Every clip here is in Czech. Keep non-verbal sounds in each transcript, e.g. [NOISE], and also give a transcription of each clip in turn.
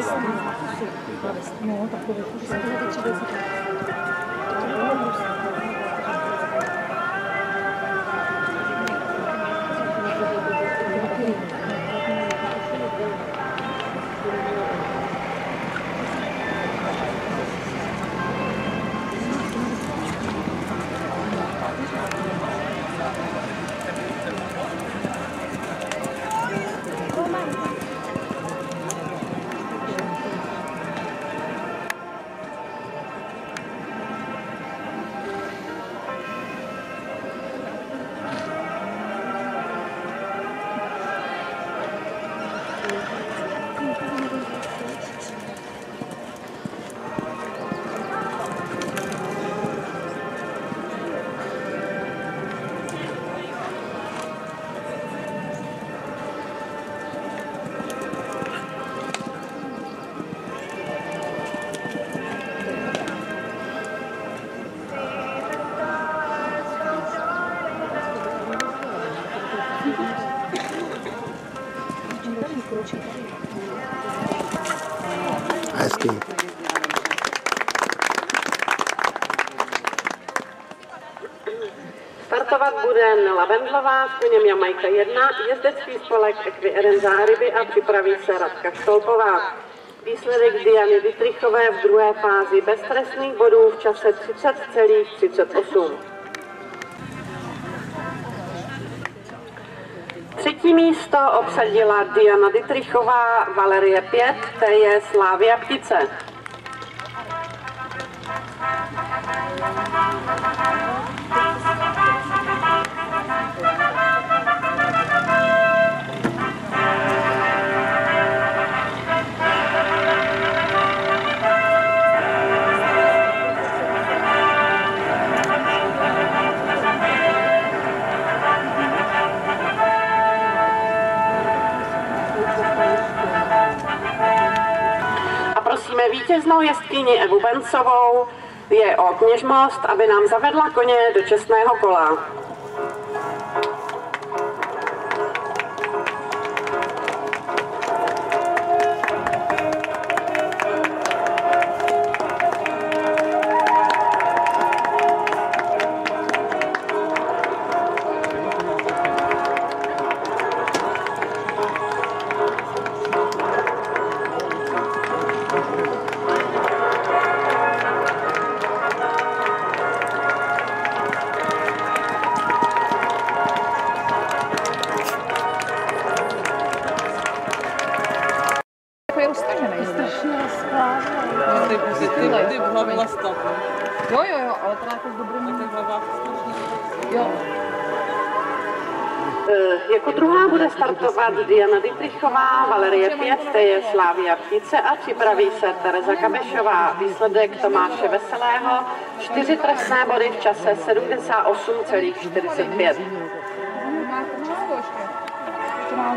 です。Hezký. Startovat bude Nela Bendlová s koněm Jamajka 1, jezdecký spolek Equi Záryby a připraví se Radka Štolpová. Výsledek Diany Dytrichové v druhé fázi bez trestných bodů v čase 30,38. Třetí místo obsadila Diana Dytrichová, Valerie 5, té je Slávia Ptice. Prosíme vítěznou jezdkyni Evu Bencovou, je o kněžmost, aby nám zavedla koně do čestného kola. Ty, ty, ty, ty hlavila stav. Jo, jo, jo, ale teda jako s dobrým... Tak hlava strašně. Jo. Eh, Jako druhá bude startovat Diana Dytrichová, Valerie 5, je Slávia Ptice a připraví se Tereza Kabešová. Výsledek Tomáše Veselého, čtyři trestné body v čase 78,45. Má to má.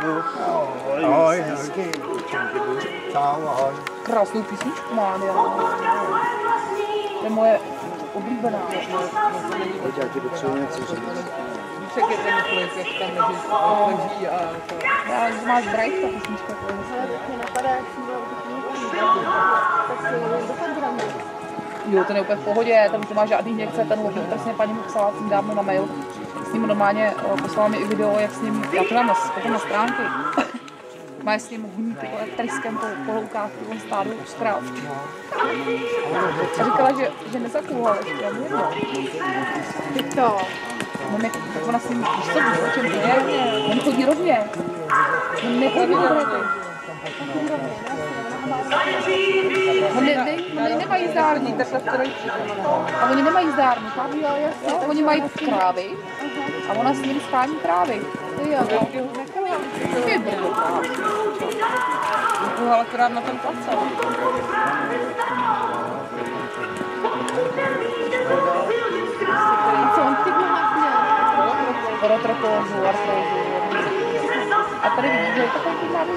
Ahoj, hezky. Čau, ahoj. Krásnou písničku má, já. To je moje oblíbená. Já ti potřebuji něco říct. Víš, jak je ten jak tam leží, leží a to. Já máš bright ta písnička. to je hezké. Mě napadá, jak jsem byla u těch tak si do. Jo, ten je úplně v pohodě, tam to má žádný někce, ten lobby, přesně paní mu psala tím dávno na mail. S ním normálně eh, poslala mi i video, jak s ním, já to dám na, potom na stránky. [LAUGHS] Má s ním vole tryskem po, po loukách, ty vole stádu kráv. A říkala, že, že nezakulhala ještě, já. Ty to. No ne, tak ona s ním, víš co, o čem to je? On chodí rovně. On nechodí do brady. On ne, oni nemají zdární, takhle kterých A oni nemají zdární, jasně. Oni mají krávy a ona s nimi schání krávy. Ty jo, ty brdo. Kuhala akorát na ten place. Co on měl? Orotrokózu, artrózu. a previdência está confirmada.